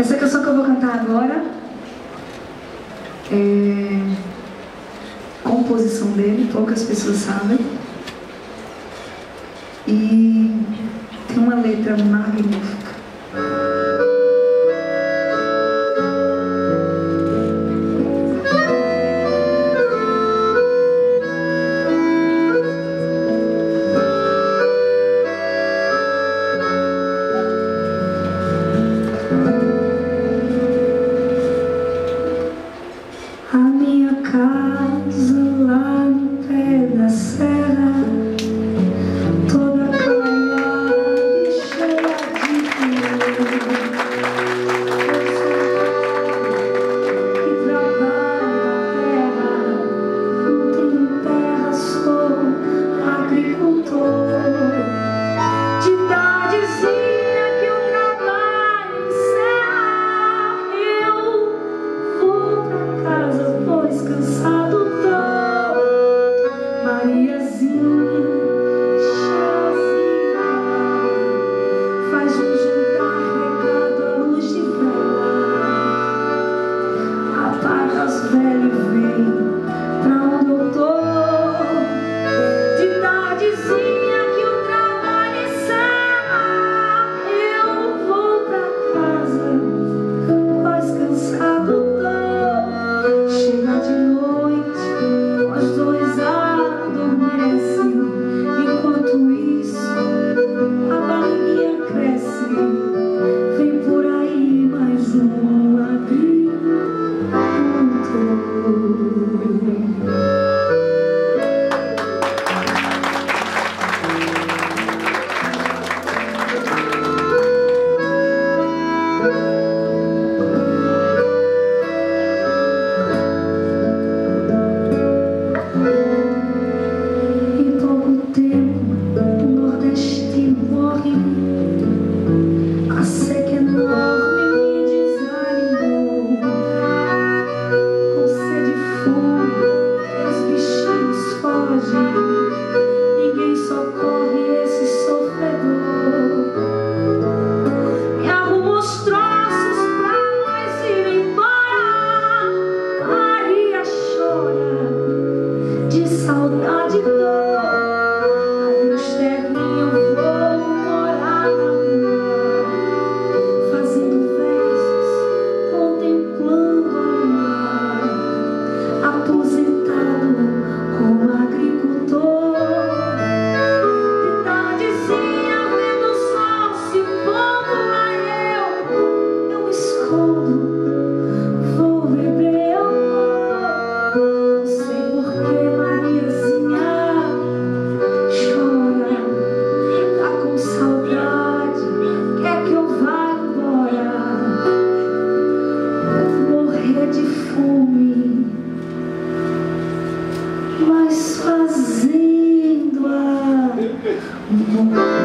Essa canção que eu vou cantar agora é composição dele, poucas pessoas sabem. E tem uma letra magnífica. Música